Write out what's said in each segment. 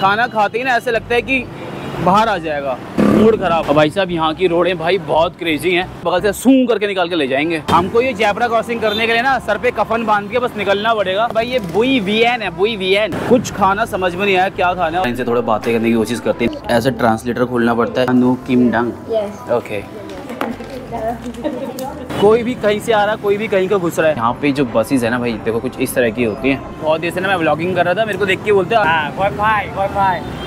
खाना खाते ही ना ऐसे लगता है कि बाहर आ जाएगा। मूड खराब। अब भाई साहब यहाँ की रोडें भाई बहुत क्रेजी हैं। बगल से सूं करके निकाल के ले जाएँगे। हमको ये जैबरा क्रॉसिंग करने के लिए ना सर पे कफन बाँध के बस निकलना पड़ेगा। भाई ये बुई वीएन है बुई वीएन कुछ खाना समझ में नहीं आया क्या खाना है। इनसे थोड़ा बातें करने की कोशिश करते हैं। ऐसे ट्रांसलेटर खोलना पड़ता है। No Kim Dung Yes. Okay कोई भी कहीं से आ रहा, कोई भी कहीं का घुस रहा है। यहाँ पे जो बसेस है ना भाई, देखो कुछ इस तरह की होती है। बहुत देर से ना मैं व्लॉगिंग कर रहा था, मेरे को देख के बोलते हैं हाँ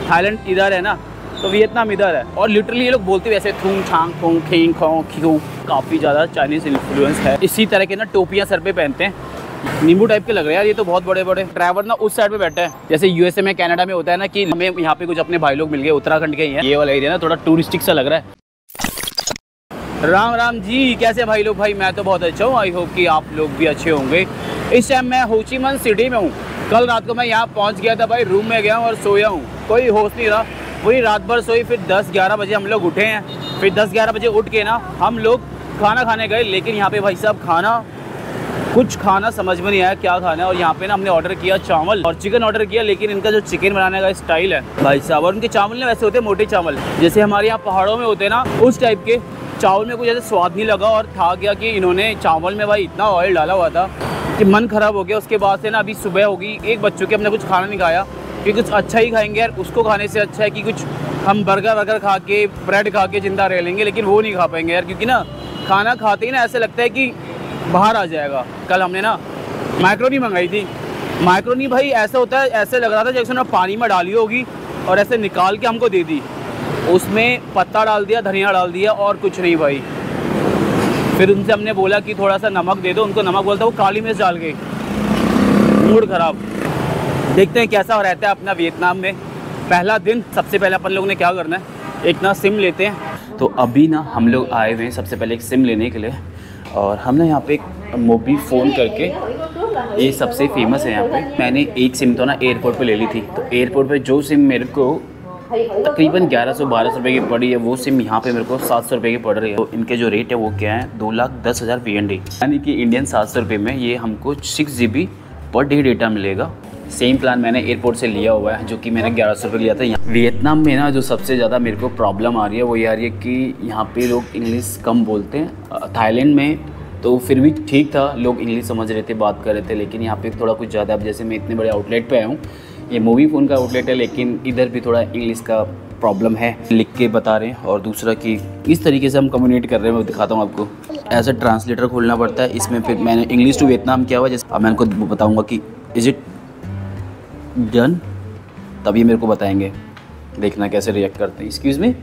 थाईलैंड इधर है ना तो वियतनाम इधर है। और लिटरली ये लोग बोलते वैसे थूंग, छांग, थूंग, खींग खों खियो काफ़ी ज़्यादा चाइनीज़ इन्फ्लुएंस है। इसी तरह के ना टोपियाँ सर पे पहनते हैं। नींबू टाइप के लग रहे हैं यार, ये तो बहुत बड़े बड़े ड्राइवर ना उस साइड पे बैठे हैं। जैसे यूएसए में कनाडा में होता है ना कि हमें यहाँ पे कुछ अपने भाई लोग मिल गए, उत्तराखंड के ही हैं। ये वाला एरिया ना थोड़ा टूरिस्टिक सा लग रहा है। राम राम जी, कैसे भाई लोग? भाई, मैं तो बहुत अच्छा हूँ। आई होप कि आप लोग भी अच्छे होंगे। इस टाइम मैं होचीमन सिटी में हूँ। कल रात को मैं यहाँ पहुँच गया था भाई रूम में गया हूँ और सोया हूँ। कोई होश नहीं रहा। वही रात भर सोई, फिर 10-11 बजे हम लोग उठे हैं। फिर 10-11 बजे उठ के ना, हम लोग खाना खाने गए, लेकिन यहाँ पे भाई साहब खाना, कुछ खाना समझ में नहीं आया क्या खाना है। और यहाँ पे ना हमने ऑर्डर किया चावल और चिकन ऑर्डर किया, लेकिन इनका जो चिकन बनाने का स्टाइल है, भाई साहब, और उनके चावल ना वैसे होते मोटे चावल। जैसे हमारे यहाँ पहाड़ों में होते हैं ना, उस टाइप के चावल में कुछ ऐसे स्वाद नहीं लगा और था गया कि इन्होंने चावल में भाई इतना ऑयल डाला हुआ था कि मन ख़राब हो गया। उसके बाद से ना अभी सुबह होगी, एक बच्चों के हमने कुछ खाना नहीं खाया, कि कुछ अच्छा ही खाएँगे यार। उसको खाने से अच्छा है कि कुछ हम बर्गर वर्गर खा के ब्रेड खा के ज़िंदा रह लेंगे, लेकिन वो नहीं खा पाएँगे यार। क्योंकि ना खाना खाते ही ना ऐसे लगता है कि बाहर आ जाएगा। कल हमने ना माइक्रोनी मंगाई थी। माइक्रोनी भाई ऐसा होता है, ऐसे लग रहा था जैसे ना पानी में डाली होगी और ऐसे निकाल के हमको दे दी। उसमें पत्ता डाल दिया, धनिया डाल दिया और कुछ नहीं भाई। फिर उनसे हमने बोला कि थोड़ा सा नमक दे दो, उनको नमक बोलता, वो काली मिर्च डाल गई मूड ख़राब। देखते हैं कैसा रहता है अपना वियतनाम में। पहला दिन, सबसे पहले अपन लोग ने क्या करना है? एक ना सिम लेते हैं। तो अभी ना हम लोग आए हुए हैं सबसे पहले एक सिम लेने के लिए। और हमने यहाँ पे मोबी फ़ोन करके, ये सबसे फ़ेमस है यहाँ पे। मैंने एक सिम तो ना एयरपोर्ट पे ले ली थी। तो एयरपोर्ट पे जो सिम मेरे को तकरीबन ग्यारह 1100 1200 रुपए की पड़ी है, वो सिम यहाँ पे मेरे को 700 रुपए की पड़ रही है। तो इनके जो रेट है, वो क्या है? दो लाख दस हज़ार पी एन यानी कि इंडियन सात सौ रुपये में ये हमको six G B per day data मिलेगा। सेम प्लान मैंने एयरपोर्ट से लिया हुआ है, जो कि मैंने ग्यारह सौ रुपये लिया था यहाँ। वियतनाम में ना जो सबसे ज़्यादा मेरे को प्रॉब्लम आ रही है, वो ये आ रही है कि यहाँ पे लोग इंग्लिश कम बोलते हैं। थाईलैंड में तो फिर भी ठीक था, लोग इंग्लिश समझ रहे थे, बात कर रहे थे, लेकिन यहाँ पे थोड़ा कुछ ज़्यादा, अब जैसे मैं इतने बड़े आउटलेट पे आया हूँ ये मूवी फ़ोन का आउटलेट है, लेकिन इधर भी थोड़ा इंग्लिश का प्रॉब्लम है। लिख के बता रहे हैं, और दूसरा कि इस तरीके से हम कम्युनिकेट कर रहे हैं, मैं दिखाता हूँ आपको। एज अ ट्रांसलेटर खोलना पड़ता है, इसमें फिर मैंने इंग्लिश टू वियतनाम किया हुआ जैसे अब मैं उनको बताऊँगा कि इज़ इट डन तभी मेरे को बताएँगे, देखना कैसे रिएक्ट करते हैं। Excuse me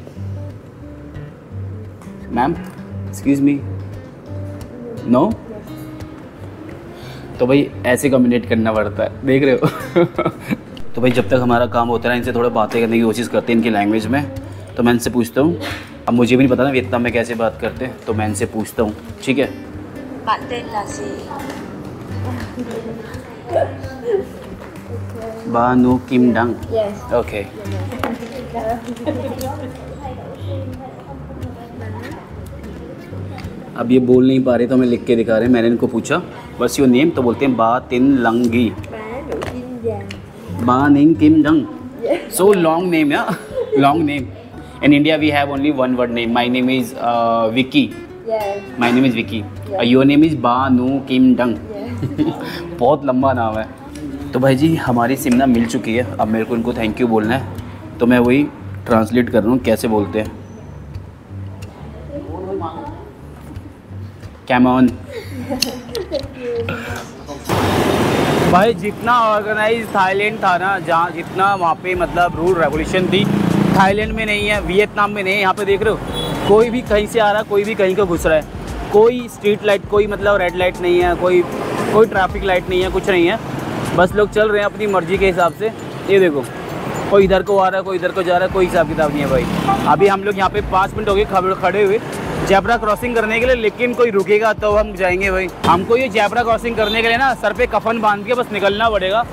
ma'am excuse me no तो भाई, ऐसे कम्युनिकेट करना पड़ता है। देख रहे हो? तो भाई जब तक हमारा काम होता है इनसे थोड़ा बातें करने की कोशिश करते हैं इनकी लैंग्वेज में तो मैं इनसे पूछता हूँ। अब मुझे भी नहीं पता ना वियतनाम में कैसे बात करते हैं तो मैं इनसे पूछता हूँ ठीक है? बानू किम डंग। ओके अब ये बोल नहीं पा रहे तो हमें लिख के दिखा रहे हैं। मैंने इनको पूछा बस योर नेम तो बोलते हैं बा तिन लंगी vàng. Ba Ning Kim Dung so long name या long name in India we have only one word name my name is Vicky Yes. My name is Vicky your name is Ba Nu Kim Dang Yes. बहुत लंबा नाम है। तो भाई जी हमारी SIM ना मिल चुकी है। अब मेरे को इनको थैंक यू बोलना है। तो मैं वही ट्रांसलेट कर रहा हूँ कैसे बोलते हैं। कैमॉन भाई, जितना ऑर्गेनाइज थाईलैंड था ना, जहाँ जितना वहाँ पे मतलब रूल रेगुलेशन थी थाईलैंड में नहीं है वियतनाम में नहीं है, यहाँ पे देख रहे हो, कोई भी कहीं से आ रहा है कोई भी कहीं का घुस रहा है। कोई स्ट्रीट लाइट कोई मतलब रेड लाइट नहीं है, कोई कोई ट्रैफ़िक लाइट नहीं है, कुछ नहीं है। बस लोग चल रहे हैं अपनी मर्ज़ी के हिसाब से। ये देखो, कोई इधर को आ रहा है कोई इधर को जा रहा है कोई हिसाब किताब नहीं है भाई। अभी हम लोग यहाँ पे पाँच मिनट हो गए खड़े हुए। जैबरा क्रॉसिंग करने के लिए लेकिन कोई रुकेगा तो हम जाएँगे भाई। हमको ये जैबरा क्रॉसिंग करने के लिए ना सर पे कफन बाँध के बस निकलना पड़ेगा।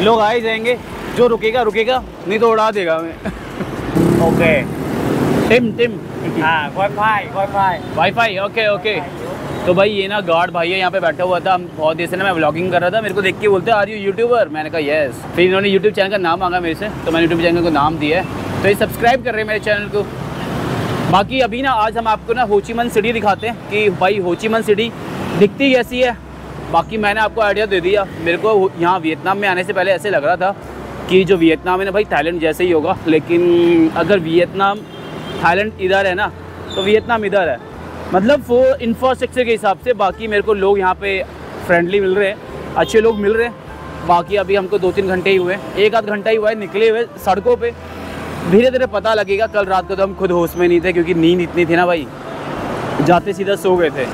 लोग आ ही जाएँगे। जो रुकेगा रुकेगा नहीं तो उड़ा देगा हमें। Okay Tim Tim. wifi. Wifi okay okay तो भाई ये ना गार्ड भाई है यहाँ पे बैठा हुआ था। हम बहुत देर से ना मैं व्लॉगिंग कर रहा था। मेरे को देख के बोलते आ रही हो यूट्यूबर मैंने कहा यस फिर इन्होंने यूट्यूब चैनल का नाम मांगा मेरे से तो मैंने यूट्यूब चैनल को नाम दिया है। तो ये सब्सक्राइब कर रहे हैं मेरे चैनल को। बाकी अभी ना, आज हम आपको ना होचीमन सिटी दिखाते हैं कि भाई होचीमन सिटी दिखती कैसी है। बाकी मैंने आपको आइडिया दे दिया। मेरे को यहाँ वियतनाम में आने से पहले ऐसे लग रहा था कि जो वियतनाम है ना भाई, थाईलैंड जैसे ही होगा। लेकिन अगर वियतनाम, थाईलैंड इधर है ना तो वियतनाम इधर है। मतलब वो इंफ्रास्ट्रक्चर के हिसाब से बाकी मेरे को लोग यहाँ पे फ्रेंडली मिल रहे हैं, अच्छे लोग मिल रहे हैं। बाकी अभी हमको दो तीन घंटे ही हुए एक आध घंटा ही हुआ है, निकले हुए सड़कों पे। धीरे धीरे पता लगेगा, कल रात को तो हम खुद होश में नहीं थे क्योंकि नींद इतनी थी ना भाई। जाते सीधा सो गए थे।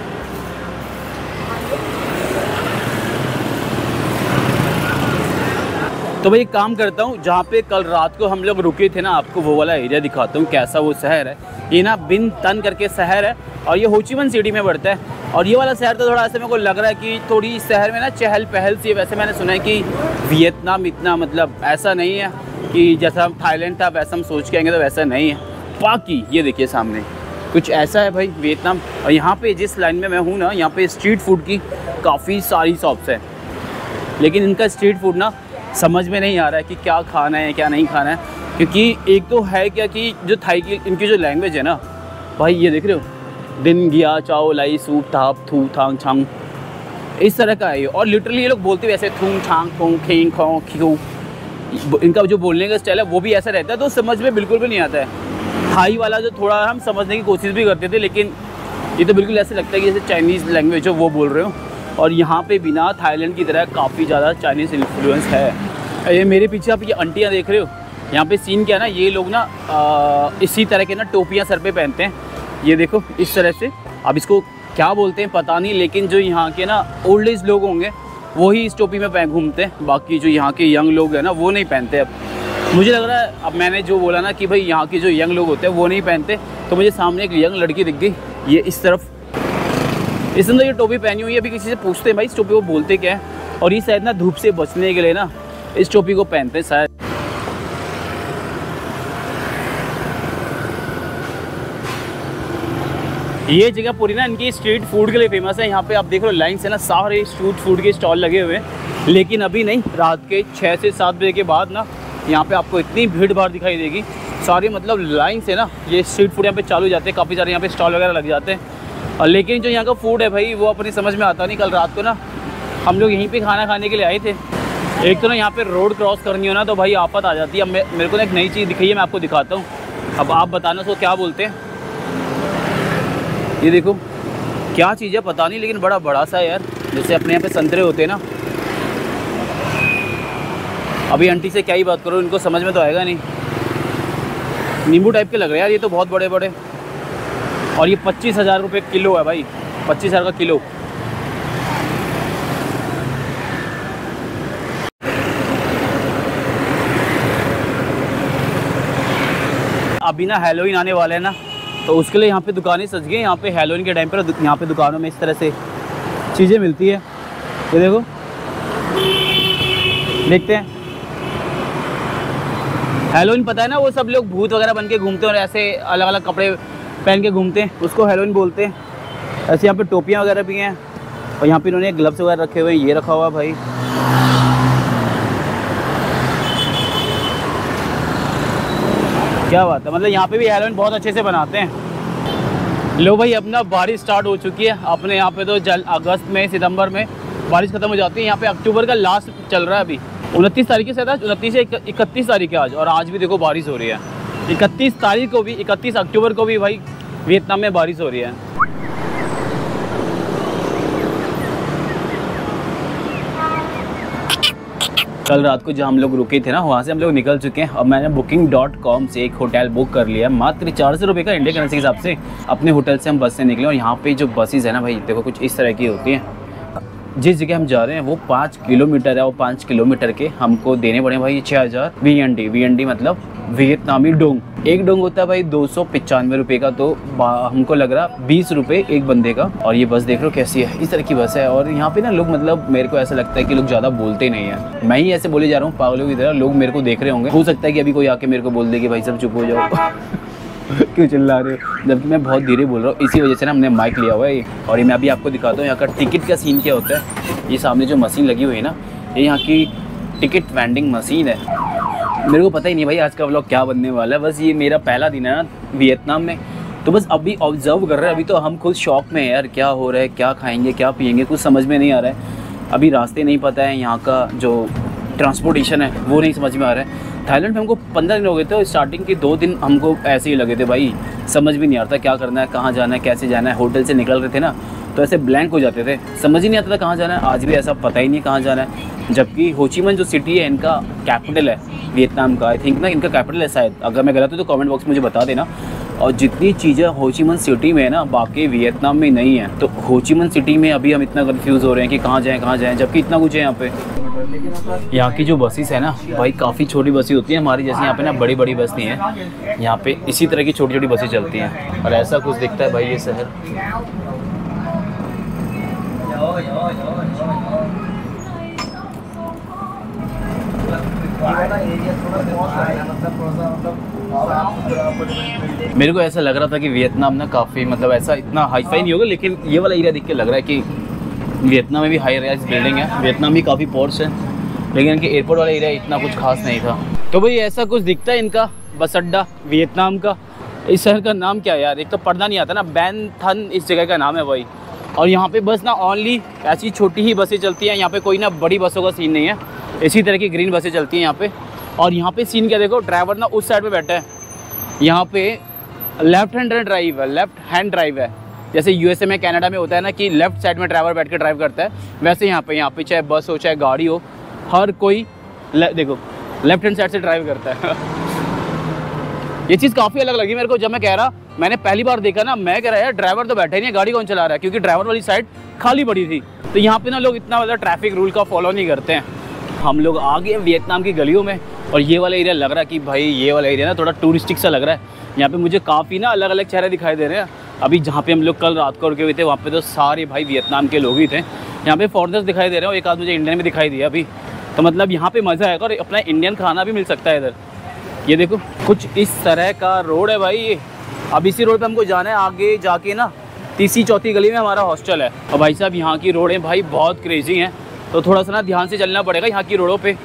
तो भाई एक काम करता हूँ, जहाँ पे कल रात को हम लोग रुके थे ना, आपको वो वाला एरिया दिखाता हूँ, कैसा वो शहर है। ये ना बिन तन करके शहर है और ये होचीमन सिटी में पड़ता है। और ये वाला शहर तो थोड़ा ऐसे मेरे को लग रहा है कि थोड़ी शहर में ना चहल पहल सी है। वैसे मैंने सुना है कि वियतनाम इतना मतलब ऐसा नहीं है। कि जैसा हम थाईलैंड था, वैसा हम सोच के आएँगे तो वैसा नहीं है। बाकी, ये देखिए सामने, कुछ ऐसा है भाई, वियतनाम। और यहाँ पे जिस लाइन में मैं हूँ ना, यहाँ पे स्ट्रीट फ़ूड की काफ़ी सारी शॉप्स हैं। लेकिन इनका स्ट्रीट फ़ूड ना, समझ में नहीं आ रहा है कि क्या खाना है, क्या नहीं खाना है। क्योंकि एक तो है क्या कि जो थाई की, इनकी जो लैंग्वेज है ना, भाई, ये देख रहे हो? दिन गया, चाओ लाई, सूप, थाप, थू, थांग, छांग। इस तरह का है ये। और लिटरली ये लोग बोलते ऐसे, थूंग, छांग, थोंग, खेंग, खो खियो इनका जो बोलने का स्टाइल है वो भी ऐसा रहता है तो समझ में बिल्कुल भी नहीं आता है। थाई वाला जो थोड़ा हम समझने की कोशिश भी करते थे लेकिन ये तो बिल्कुल ऐसे लगता है कि जैसे चाइनीज़ लैंग्वेज हो वो बोल रहे हो। और यहाँ पे बिना थाईलैंड की तरह काफ़ी ज़्यादा चाइनीज़ इन्फ्लुएंस है। ये मेरे पीछे आप ये अंटियाँ देख रहे हो यहाँ पे सीन क्या है ना ये लोग ना आ, इसी तरह के ना टोपियाँ सर पे पहनते हैं। ये देखो इस तरह से। अब इसको क्या बोलते हैं पता नहीं लेकिन जो यहाँ के ना ओल्ड एज लोग होंगे वही इस टोपी में घूमते हैं। बाकी जो यहाँ के यंग लोग हैं ना, वो नहीं पहनते अब। मुझे लग रहा है, अब मैंने जो बोला ना कि भाई यहाँ के जो यंग लोग होते हैं, वो नहीं पहनते। तो मुझे सामने एक यंग लड़की दिख गई, ये इस तरफ़। इस अंदर ये टोपी पहनी हुई है, अभी किसी से पूछते हैं भाई, इस टोपी को बोलते क्या है? और ये शायद ना धूप से बचने के लिए ना, इस टोपी को पहनते हैं शायद। ये जगह पूरी ना इनकी स्ट्रीट फ़ूड के लिए फ़ेमस है। यहाँ पे आप देख लो लाइन से ना, सारे स्ट्रीट फ़ूड के स्टॉल लगे हुए हैं। लेकिन अभी नहीं, रात के छः से सात बजे के बाद ना यहाँ पे आपको इतनी भीड़ भाड़ दिखाई देगी। सारे मतलब लाइन से ना, ये स्ट्रीट फ़ूड यहाँ पे चालू हो जाते हैं। काफ़ी सारे यहाँ पे स्टॉल वगैरह लग जाते हैं। लेकिन जो यहाँ का फ़ूड है भाई, वो अपनी समझ में आता नहीं। कल रात को ना हम लोग यहीं पे खाना खाने के लिए आए थे। एक तो ना यहाँ पे रोड क्रॉस करनी हो ना तो भाई आफत आ जाती है। अब मेरे को ना एक नई चीज़ दिखाई है, मैं आपको दिखाता हूँ। अब आप बताना उसको क्या बोलते हैं। ये देखो, क्या चीज़ है, पता नहीं, लेकिन बड़ा बड़ा सा है यार। जैसे अपने यहाँ पे संतरे होते हैं ना। अभी आंटी से क्या ही बात करो, इनको समझ में तो आएगा नहीं। नींबू टाइप के लग रहे हैं यार, ये तो बहुत बड़े बड़े। और ये पच्चीस हज़ार रुपये किलो है भाई, पच्चीस हज़ार का किलो। अभी ना हेलोइन आने वाले हैं ना। तो उसके लिए यहाँ पे दुकानें सज गई यहाँ पे हेलोइन के टाइम पर यहाँ पे दुकानों में इस तरह से चीज़ें मिलती है। ये देखो। देखते हैं। हेलोइन पता है ना, वो सब लोग भूत वगैरह बन के घूमते हैं और ऐसे अलग अलग कपड़े पहन के घूमते हैं। उसको हेलोइन बोलते हैं। ऐसे यहाँ पे टोपियाँ वगैरह भी हैं। और यहाँ पे इन्होंने ग्लव्स वगैरह रखे हुए हैं। ये रखा हुआ भाई। क्या बात है? मतलब यहाँ पे भी हेलोइन बहुत अच्छे से बनाते हैं। लो भाई अपना बारिश स्टार्ट हो चुकी है। अपने यहाँ पे तो जल, अगस्त में, सितंबर में बारिश खत्म हो जाती है। यहाँ पे अक्टूबर का लास्ट चल रहा है अभी। उनतीस तारीख से था, उनतीस से इकतीस तारीख है आज। और आज भी देखो बारिश हो रही है। इकतीस तारीख को भी, इकतीस अक्टूबर को भी भाई, वियतनाम में बारिश हो रही है। कल रात को जहाँ हम लोग रुके थे ना, वहाँ से हम लोग निकल चुके हैं। अब मैंने बुकिंग डॉट कॉम से एक होटल बुक कर लिया है। मात्र चार सौ रुपये का इंडियन करेंसी के हिसाब से अपने होटल से हम बस से निकले और यहाँ पे जो बसेज़ है ना भाई, देखो कुछ इस तरह की होती हैं। जिस जगह हम जा रहे हैं, वो पाँच किलोमीटर है वो पाँच किलोमीटर के हमको देने पड़े भाई छः हज़ार। V N D V N D मतलब वियतनामी डोंग। एक डोंग होता है भाई दो सौ पचानवे रुपये का तो हमको लग रहा बीस रुपये एक बंदे का। और ये बस देख रहे हो कैसी है? इस तरह की बस है और यहाँ पे ना लोग मतलब मेरे को ऐसा लगता है कि लोग ज़्यादा बोलते नहीं है। मैं ही ऐसे बोले जा रहा हूँ, पागलों की तरह लोग मेरे को देख रहे होंगे। हो सकता है कि अभी कोई आके मेरे को बोल दे कि भाई सब चुप हो जाओ। क्यों चिल्ला रहे हो? जबकि मैं बहुत धीरे बोल रहा हूँ, इसी वजह से ना हमने माइक लिया हुआ है। और ये मैं अभी आपको दिखाता हूँ, यहाँ का टिकट का सीन क्या होता है। ये सामने जो मशीन लगी हुई है ना, ये यहाँ की टिकट वेंडिंग मशीन है। मेरे को पता ही नहीं भाई आज का व्लॉग क्या बनने वाला है। बस ये मेरा पहला दिन है ना वियतनाम में। तो बस अभी ऑब्ज़र्व कर रहे हैं, अभी तो हम खुद शॉक में हैं यार, क्या हो रहा है, क्या खाएँगे, क्या पियेंगे, कुछ समझ में नहीं आ रहा है। अभी रास्ते नहीं पता है, यहाँ का जो ट्रांसपोर्टेशन है, वो नहीं समझ में आ रहा है। थाईलैंड में हमको पंद्रह दिन हो गए थे और स्टार्टिंग के दो दिन हमको ऐसे ही लगे थे भाई, समझ भी नहीं आता क्या करना है, कहाँ जाना है, कैसे जाना है, होटल से निकल रहे थे ना तो ऐसे ब्लैंक हो जाते थे। समझ ही नहीं आता था कहाँ जाना है, आज भी ऐसा पता ही नहीं कहाँ जाना है। जबकि होचीमन जो सिटी है, इनका कैपिटल है वियतनाम का। आई थिंक ना, इनका कैपिटल है शायद। अगर मैं गलत हूँ तो कमेंट बॉक्स में मुझे बता देना। और जितनी चीज़ें होचीमन सिटी में है ना, बाकी वियतनाम में नहीं है। तो होचीमन सिटी में अभी हम इतना कन्फ्यूज़ हो रहे हैं कि कहाँ जाएँ कहाँ जाएँ, जबकि इतना कुछ है यहाँ पे। यहाँ की जो बसेस है ना, भाई काफ़ी छोटी बसें होती हैं, हमारी जैसे यहाँ पे ना बड़ी बड़ी बस नहीं है। यहाँ पे इसी तरह की छोटी छोटी बसें चलती हैं। और ऐसा कुछ दिखता है भाई ये शहर। मेरे को ऐसा लग रहा था कि वियतनाम ना काफ़ी मतलब ऐसा इतना हाई फाई नहीं होगा, लेकिन ये वाला एरिया देख के लग रहा है कि वियतनाम में भी हाई राइज बिल्डिंग है। वियतनाम भी काफ़ी पॉर्स है, लेकिन इनके एयरपोर्ट वाला एरिया इतना कुछ खास नहीं था। तो भाई ऐसा कुछ दिखता है इनका बस अड्डा वियतनाम का? इस शहर का नाम क्या है यार? एक तो पढ़ना नहीं आता ना, बैन थन इस जगह का नाम है भाई। और यहाँ पे बस ना ओनली ऐसी छोटी ही बसें चलती हैं, यहाँ पे कोई ना बड़ी बसों का सीन नहीं है। इसी तरह की ग्रीन बसें चलती हैं यहाँ पे। और यहाँ पे सीन क्या देखो ड्राइवर ना उस साइड पे बैठा है। यहाँ पे लेफ़्ट हैंड ड्राइव है लेफ़्ट हैंड ड्राइव है। जैसे यूएसए में कनाडा में होता है ना कि लेफ़्ट साइड में ड्राइवर बैठ के ड्राइव करता है, वैसे यहाँ पे यहाँ पे चाहे बस हो, चाहे गाड़ी हो, हर कोई ले- देखो लेफ़्ट हैंड साइड से ड्राइव करता है। ये चीज़ काफ़ी अलग लगी मेरे को, जब मैं कह रहा, मैंने पहली बार देखा ना, मैं कह रहा, यार ड्राइवर तो बैठा ही नहीं गाड़ी कौन चला रहा है? क्योंकि ड्राइवर वाली साइड खाली पड़ी थी। तो यहाँ पे ना लोग इतना ज़्यादा ट्रैफ़िक रूल का फॉलो नहीं करते हैं। हम लोग आ गए वियतनाम की गलियों में, और ये वाला एरिया लग रहा है कि भाई, ये वाला एरिया ना थोड़ा टूरिस्टिक सा लग रहा है। यहाँ पे मुझे काफ़ी ना अलग अलग चेहरे दिखाई दे रहे हैं। अभी जहाँ पे हम लोग कल रात को रुके हुए थे, वहाँ पे तो सारे भाई वियतनाम के लोग ही थे। यहाँ पे फॉरनर्स दिखाई दे रहे हैं एक आध मुझे इंडियन में दिखाई दिया अभी। तो मतलब यहाँ पे मज़ा आएगा और अपना इंडियन खाना भी मिल सकता है इधर। ये देखो, कुछ इस तरह का रोड है भाई ये। अब इसी रोड पर हमको जाना है, आगे जाके ना तीसरी, चौथी गली में हमारा हॉस्टल है। और भाई साहब, यहाँ की रोडें भाई बहुत क्रेजी हैं। तो थोड़ा सा ना ध्यान से चलना पड़ेगा यहाँ की रोडों पर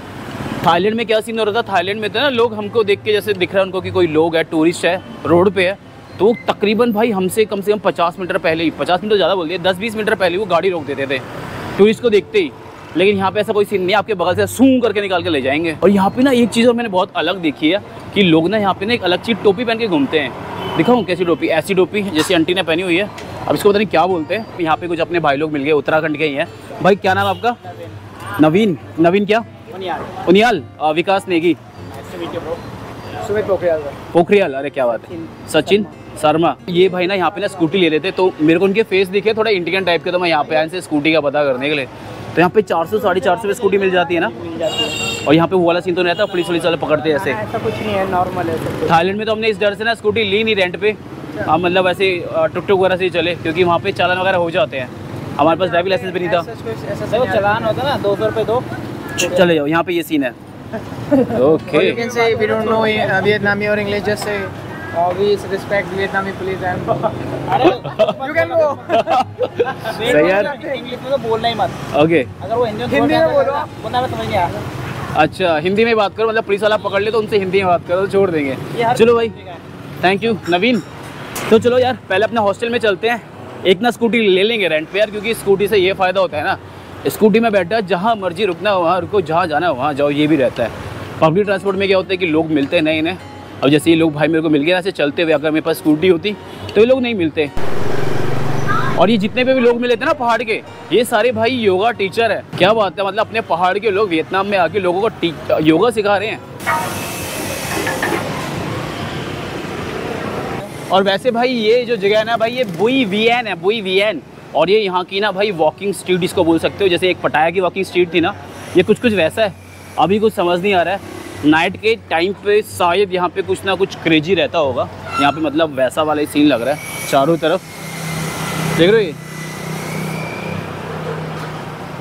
थाईलैंड में क्या सीन हो रहा था? थाईलैंड में तो ना लोग हमको देख के जैसे दिख रहा है उनको कि कोई लोग है टूरिस्ट है, रोड पे है। तो तकरीबन भाई हमसे कम से कम पचास मीटर पहले ही पचास मीटर ज़्यादा बोल दिए दस बीस मीटर पहले वो गाड़ी रोक देते थे। टूरिस्ट को देखते ही। लेकिन यहाँ पे ऐसा कोई सीन नहीं आपके बगल से सूं करके निकाल के ले जाएँगे। और यहाँ पे ना एक चीज़ और मैंने बहुत अलग देखी है कि लोग ना यहाँ पे ना एक अलग चीज़ टोपी पहन के घूमते हैं। दिखाऊँ कैसी टोपी? ऐसी टोपी जैसे आंटी ने पहनी हुई है। अब इसको पता नहीं क्या बोलते हैं। यहाँ पे कुछ अपने भाई लोग मिल गए उत्तराखंड के ही हैं। भाई क्या नाम आपका? नवीन। नवीन क्या? उनियाल। विकास नेगी। पोखरियाल। पोखरियाल अरे क्या बात है। सचिन? शर्मा ये भाई ना यहाँ पे ना स्कूटी ले लेते तो मेरे को उनके फेस दिखे थोड़ा इंडियन टाइप के तो मैं यहाँ पे आया इनसे स्कूटी का पता करने के लिए। तो यहाँ पे चार सौ साढ़े चार सौ स्कूटी मिल जाती है ना? और यहाँ पे वो वाला सीन तो नहीं रहता पुलिस पुलिस वाले पकड़ते ऐसे हाँ, ऐसा। कुछ नहीं है नॉर्मल है थाईलैंड में तो हमने इस डर से ना स्कूटी ली नहीं रेंट पे। हम मतलब ऐसे टुक टुक वगैरह से ही चले क्योंकि वहाँ पे चालान वगैरह हो जाते हैं। हमारे पास ड्राइविंग लाइसेंस भी नहीं था। ऐसा ऐसा चलान होता ना दो सौ रुपये दो। चले जाओ यहाँ पे ये सीन है। Or okay you can say if you don't know Vietnamese or English, just say, we respect Vietnamese police and you can go. सही यार। इंग्लिश में तो बोलना ही मत। ओके अगर वो हिंदी में बोलो। बोलना मैं समझ आया अच्छा हिंदी में बात करो मतलब पुलिस वाला पकड़ ले तो उनसे हिंदी में बात करो तो छोड़ देंगे। चलो भाई। Thank you Naveen. तो चलो यार पहले अपने हॉस्टल में चलते हैं। एक ना स्कूटी ले लेंगे रेंट पे यार क्योंकि स्कूटी से ये फ़ायदा होता है ना। स्कूटी में बैठा जहाँ मर्ज़ी रुकना है वहाँ रुको जहाँ जाना है वहाँ जाओ ये भी रहता है। पब्लिक ट्रांसपोर्ट में क्या होता है कि लोग मिलते हैं नहीं इन्हें। अब जैसे ये लोग भाई मेरे को मिल गया ऐसे चलते हुए, अगर मेरे पास स्कूटी होती तो ये लोग नहीं मिलते। और ये जितने भी लोग मिले थे ना पहाड़ के, ये सारे भाई योगा टीचर है। क्या बात है मतलब अपने पहाड़ के लोग वियतनाम में आके लोगों को योगा सिखा रहे हैं। और वैसे भाई ये जो जगह है ना भाई, ये बुई वीएन है, बुई वीएन और ये यहाँ की ना भाई वॉकिंग स्ट्रीट इसको बोल सकते हो, जैसे एक पटाया की वॉकिंग स्ट्रीट थी ना, ये कुछ कुछ वैसा है। अभी कुछ समझ नहीं आ रहा है। नाइट के टाइम पे शायद यहाँ पे कुछ ना कुछ क्रेजी रहता होगा। यहाँ पे मतलब वैसा वाला ही सीन लग रहा है, चारों तरफ़। देख रहे हो ये?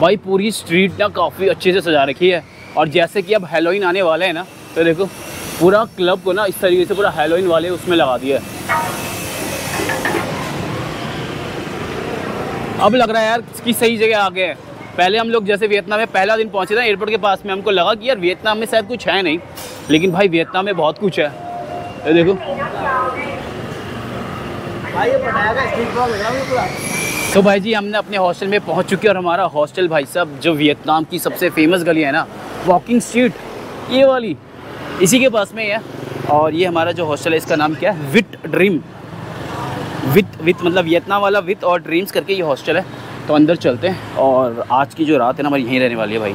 भाई, पूरी स्ट्रीट ना काफ़ी अच्छे से सजा रखी है। और जैसे कि अब हेलोइन आने वाला है ना तो देखो, पूरा क्लब को ना इस तरीके से पूरा हेलोइन वाले उसमें लगा दिया है। अब लग रहा है यार कि सही जगह आ गए हैं। पहले हम लोग जैसे वियतनाम में पहला दिन पहुँचे थे एयरपोर्ट के पास में हमको लगा कि यार वियतनाम में शायद कुछ है नहीं लेकिन भाई वियतनाम में बहुत कुछ है। ये देखो। तो भाई जी हमने अपने हॉस्टल में पहुँच चुके हैं और हमारा हॉस्टल भाई साहब जो वियतनाम की सबसे फ़ेमस गली है ना वॉकिंग स्ट्रीट ये वाली इसी के पास में ही है। और ये हमारा जो हॉस्टल है इसका नाम क्या है? विट ड्रीम विथ विथ मतलब वियतनाम वाला विथ और ड्रीम्स करके ये हॉस्टल है। तो अंदर चलते हैं और आज की जो रात है ना हमारी यहीं रहने वाली है भाई।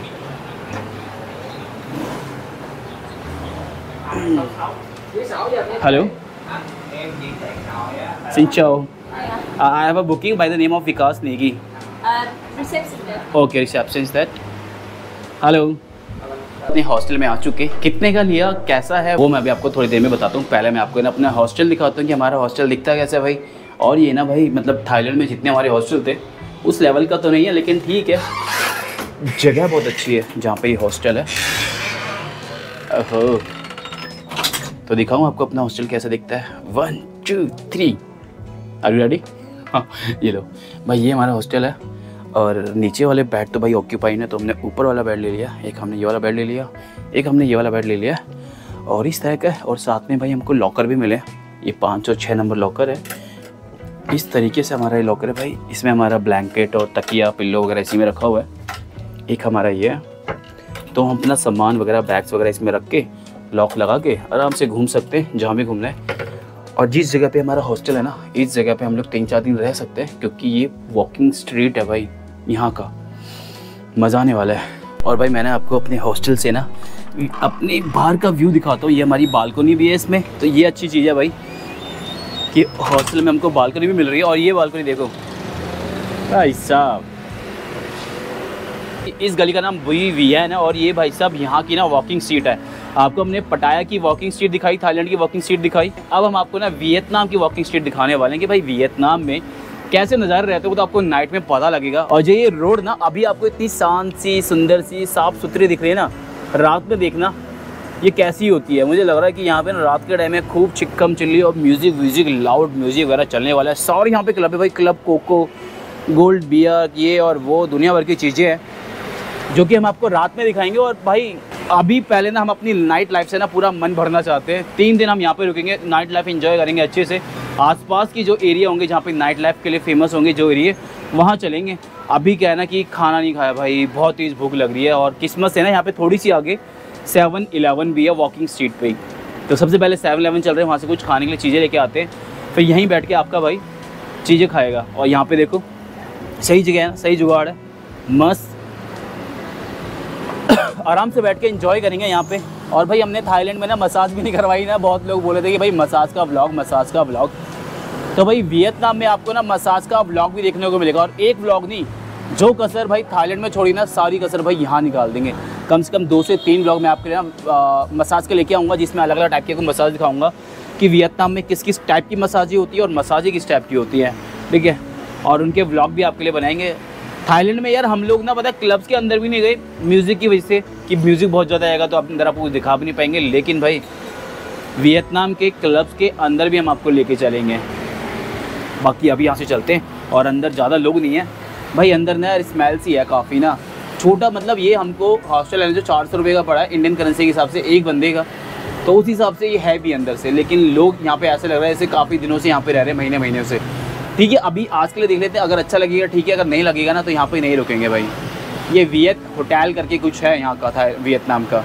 Hello booking by the name of Vikas Negi. Uh, reception there. Okay, reception is that. Hello अपने हॉस्टल में आ चुके कितने का लिया? कैसा है? वो मैं अभी आपको थोड़ी देर में बताता हूँ। पहले मैं आपको ना अपना हॉस्टल दिखाता हूँ कि हमारा हॉस्टल दिखता कैसा है भाई। और ये ना भाई मतलब थाईलैंड में जितने हमारे हॉस्टल थे उस लेवल का तो नहीं है, लेकिन ठीक है। जगह बहुत अच्छी है, जहाँ पे ये हॉस्टल है। ओहो। तो दिखाऊँ आपको अपना हॉस्टल कैसा दिखता है? One two three are you ready हाँ ये लो। भाई, ये हमारा हॉस्टल है, और नीचे वाले बेड तो भाई ऑक्यूपाइड है तो हमने ऊपर वाला बेड ले लिया। एक हमने ये वाला बेड ले लिया, एक हमने ये वाला बेड ले लिया। और इस तरह का, और साथ में भाई हमको लॉकर भी मिले। ये पाँच सौ छः नंबर लॉकर है। इस तरीके से हमारा ये लॉकर है भाई। इसमें हमारा ब्लैंकेट और तकिया पिल्लो वगैरह इसी में रखा हुआ है। एक हमारा ये है। तो हम अपना सामान वगैरह बैग्स वगैरह इसमें रख के लॉक लगा के आराम से घूम सकते हैं, जहाँ भी घूमना है। और जिस जगह पे हमारा हॉस्टल है ना, इस जगह पे हम लोग तीन चार दिन रह सकते हैं, क्योंकि ये वॉकिंग स्ट्रीट है भाई, यहाँ का। मज़ा आने वाला है। और भाई, मैंने आपको अपने हॉस्टल से ना, अपने बाहर का व्यू दिखाता हूँ। ये हमारी बालकोनी भी है इसमें। तो ये अच्छी चीज़ है भाई। कि हॉस्टल में हमको बालकनी भी मिल रही है और ये बालकनी देखो। भाई साहब। इस गली का नाम वी वी है ना, और ये भाई साहब यहाँ की ना वॉकिंग स्ट्रीट है। आपको हमने पटाया की वॉकिंग स्ट्रीट दिखाई, थाईलैंड की वॉकिंग स्ट्रीट दिखाई। अब हम आपको ना वियतनाम की वॉकिंग स्ट्रीट दिखाने वाले हैं कि भाई वियतनाम में कैसे नज़ारे रहते हो तो आपको नाइट में पता लगेगा। और जो ये रोड ना, अभी आपको इतनी शांत सी, सुंदर सी साफ़ सुथरी दिख रही है ना, रात में देखना। ये कैसी होती है? मुझे लग रहा है कि यहाँ पे ना रात के टाइम में खूब चिक्कम चिल्ली और म्यूज़िक व्यूज़िक लाउड म्यूज़िक वगैरह चलने वाला है। सारे यहाँ पे क्लब है भाई। क्लब, कोको, गोल्ड, बियर, ये और वो दुनिया भर की चीज़ें हैं, जो कि हम आपको रात में दिखाएँगे। और भाई, अभी पहले ना हम अपनी नाइट लाइफ से ना पूरा मन भरना चाहते हैं। तीन दिन हम यहाँ पे रुकेंगे नाइट लाइफ इन्जॉय करेंगे अच्छे से। आसपास की जो एरिया होंगे जहाँ पे नाइट लाइफ के लिए फ़ेमस होंगे, जो एरिए वहाँ चलेंगे। अभी क्या है ना कि खाना नहीं खाया भाई, बहुत तेज़ भूख लग रही है। और किस्मत से ना यहाँ पे थोड़ी सी आगे सेवन इलेवन भी है वॉकिंग स्ट्रीट पे तो सबसे पहले सेवन इलेवन चल रहे हैं, वहाँ से कुछ खाने के लिए चीज़ें लेके आते हैं। फिर यहीं बैठ के आपका भाई चीज़ें खाएगा। और यहाँ पे देखो, सही जगह है सही जुगाड़ है, मस्त। आराम से बैठ के इंजॉय करेंगे यहाँ पे। और भाई हमने थाईलैंड में ना मसाज भी नहीं करवाई ना, बहुत लोग बोले थे कि भाई मसाज का ब्लॉग मसाज का ब्लॉग तो भाई वियतनाम में आपको ना मसाज का ब्लॉग भी देखने को मिलेगा। और एक ब्लॉग नहीं, जो कसर भाई थाईलैंड में छोड़ी ना, सारी कसर भाई यहाँ निकाल देंगे। कम से कम दो से तीन ब्लॉग मैं आपके लिए ना मसाज के लेके आऊँगा, जिसमें अलग अलग टाइप के मसाज दिखाऊँगा कि वियतनाम में किस किस टाइप की मसाजी होती है और मसाजी किस टाइप की होती है। ठीक है? और उनके ब्लॉग भी आपके लिए बनाएँगे। थाईलैंड में यार हम लोग ना, पता क्लब्स के अंदर भी नहीं गए म्यूज़िक की वजह से कि म्यूज़िक बहुत ज़्यादा आएगा तो आप अंदर आपको दिखा भी नहीं पाएँगे। लेकिन भाई वियतनाम के क्लब्स के अंदर भी हम आपको लेके चलेंगे। बाकी अभी यहाँ से चलते हैं और अंदर ज़्यादा लोग नहीं है। भाई, अंदर ना यार स्मेल सी है काफ़ी ना। छोटा मतलब ये हमको हॉस्टल है जो चार सौ रुपये का पड़ा है इंडियन करेंसी के हिसाब से एक बंदे का तो उस हिसाब से ये है भी अंदर से, लेकिन लोग यहाँ पे ऐसे लग रहा है ऐसे काफ़ी दिनों से यहाँ पे रह रहे हैं, महीने महीने से। ठीक है, अभी आज के लिए देख लेते हैं, अगर अच्छा लगेगा, ठीक है, अगर नहीं लगेगा ना तो यहाँ पे नहीं रुकेंगे भाई। ये वियत होटल करके कुछ है यहाँ का था वियतनाम का।